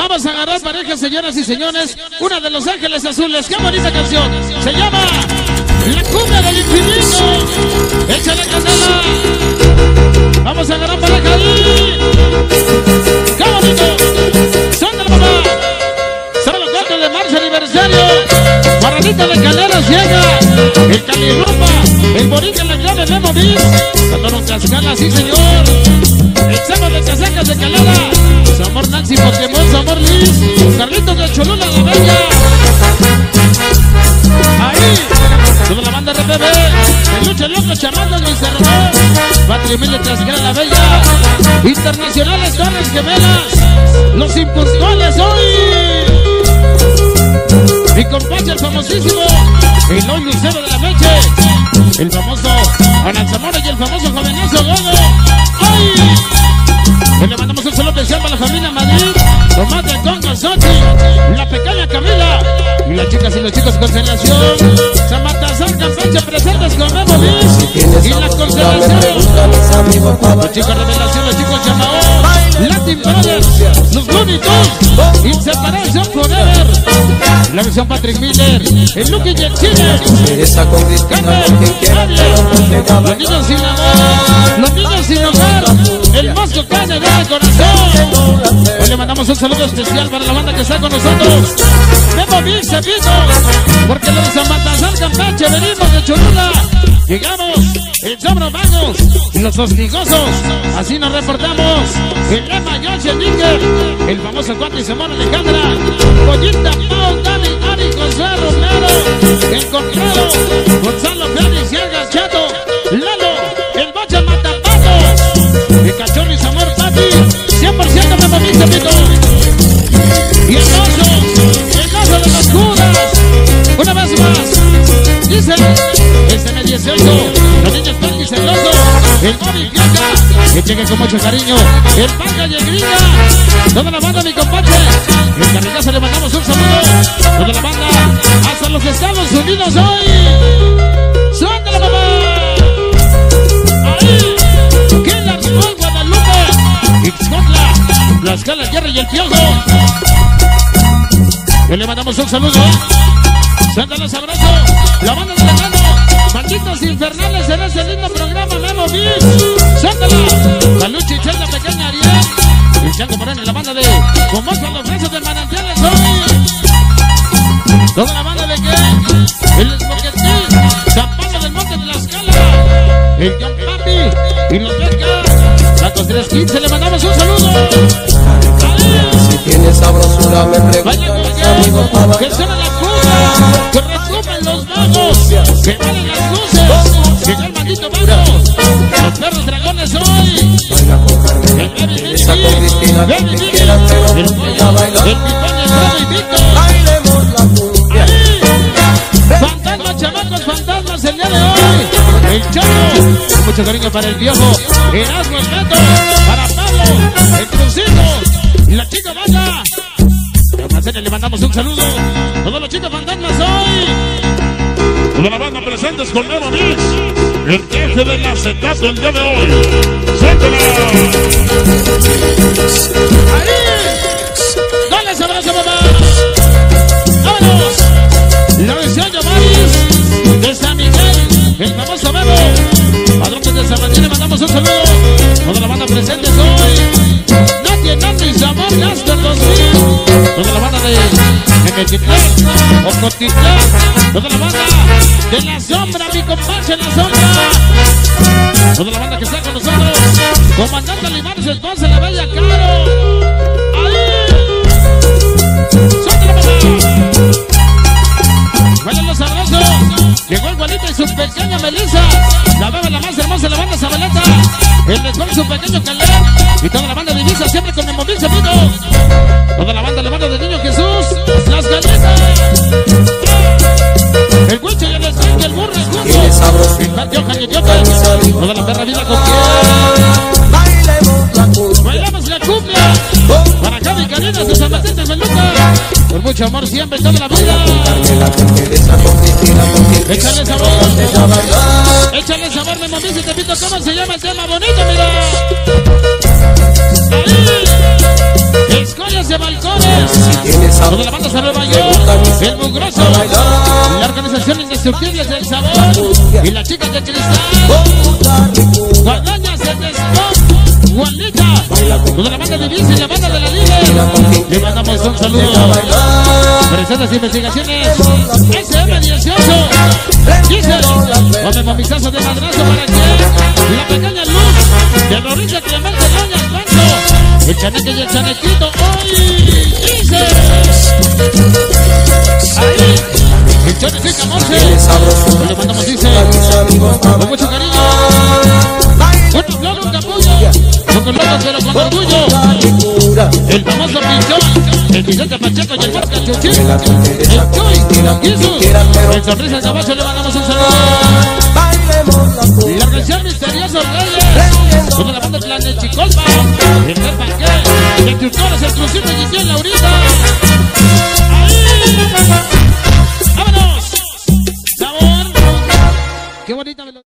Vamos a agarrar parejas, señoras y señores. Una de Los Ángeles Azules. ¡Qué bonita canción! Se llama La Cumbia del Infinito. ¡Échale candela! Vamos a agarrar pareja ahí. ¡Qué bonito! ¡Son de la los cuatro de marzo aniversario. Guarranita de Calera llega. El Calirumba. El Boricua, la llave Memo Bis. Santoro Cascala, sí señor. El de Casacas de Calera. Amor Nancy Pokémon, Carlitos de Cholula la Bella. Ahí, toda la banda RPB, el Lucha Loco Chamando Luis Hermón, Patrimonio Trasquera la Bella, Internacionales Torres Gemelas, Los Impuntuales hoy. Mi compadre el famosísimo, el hoy Lucero de la Meche, el famoso Alan Zamora y el famoso jovenazo Godo. ¡Ay! Hoy le mandamos un saludo especial para la familia Madrid, Tomás las chicas y los chicos Constelación, Samatazán Campeche presentes con Memo Liz y la Constelación, los chicos Revelación, los chicos Chamaón, Latin Brothers, los Looney Tunes, Inseparation Forever, la versión Patrick Miller, el Lucky y el Chile, los niños sin amor, los niños sin hogar, el Mosco corazón. Hoy le mandamos un saludo especial para la banda que está con nosotros. Mix se vino, porque los San Baltasar Campeche venimos de Cholula. Llegamos, el Sobro Magos y los hostigosos. Así nos reportamos. El Lema Yoshi Níquel, el famoso Cuate Simón Alejandra, Pollita Pau, Dani, Ari, José Romero, el Conrado, Gonzalo y el Gachato, Lalo, el Bocha Matapato, el Cachorro y el CM18, los niños Pati celoso, el Bobby Fiaca, que llegue con mucho cariño, el Paca y el Gringa, toda la banda, mi compadre, el Carrigazo le mandamos un saludo, toda la banda, hasta los Estados Unidos hoy. ¡Suelta la mamá! Ahí, Killer Roll Guadalupe, Ixcotla, la escala, el Jerry y el Piojo. Y le mandamos un saludo. Sándalos abrazo. La banda de Alejandro. Malditos infernales en ese lindo programa Memo Beach. Sándala. La lucha y la pequeña Ariel. El Chango Moreno y la banda de Como son los presos de manantiales hoy. Toda la banda de qué? El Esmoquetín. San Pablo del Monte de la Escala. El John Papi. Y los Becas. La 315 le mandamos un saludo. Si tienes sabrosura me preguntas amigo para que suena la cuba, que retumben los vagos, que valen las pero a bailar. Bailemos la cumbia. fantasmas, chamacos, fantasmas el día de hoy, el chavo, con mucho cariño para el viejo, Erasmo el Beto, para Pablo, el Crucito, y la chica banda, Almacén, le mandamos un saludo. Todos los chicos Toda la banda presentes con Memo Mix, el jefe del acetato el día de hoy. ¡Suéltala! Ocotitlán. Toda la banda de La Sombra, mi compadre, La Sombra. Toda la banda que está con nosotros. Comandante Limares, esposa, la bella Caro. Vayan los abrazos. Llegó el Juanito y su pequeña Melissa. La beba la más hermosa de la banda Zabaleta. El mejor su pequeño Calderón. Y toda la banda divisa siempre con el móvil Cepito. Toda la banda, la banda del niño Jesús. Las galletas. El huicho y el estrella, el burro, el sabrosura, El patio, cañetiote. Toda la perra vida con bailemos la cumbia. Bailamos la cumbia. Para de San Martín de Meluca. Con mucho amor siempre toda la vida. Échale sabor. Échale sabor de mami si te pito cómo se llama el tema bonito, mira. Toda la banda de Nueva York, el Mugroso, la organización Indestructibles del Sabor y las chicas de Cristal. Guadañas en Spot, Juanita, toda la banda de Vince y la banda de la Liga. Le mandamos un saludo. Presentes investigaciones SM18 Dice Come mamizazo de madrazo para que La pequeña luz De Rorrita Clemente Doña Pancho El chaneque y el chanequito El chanequito Monse Le mandamos dice Con mucho cariño un flor, un capullo locos pero con orgullo. El famoso pinchón El Vicente Pacheco y el Marca Chuchín. El Chuy Jesús. El sonrisa del caballo le mandamos un saludo. La organización Misterioso Reyes Toda la banda de Plan de Chicolpa. El del Panqué. El Turtores, el Crucito y el Laurita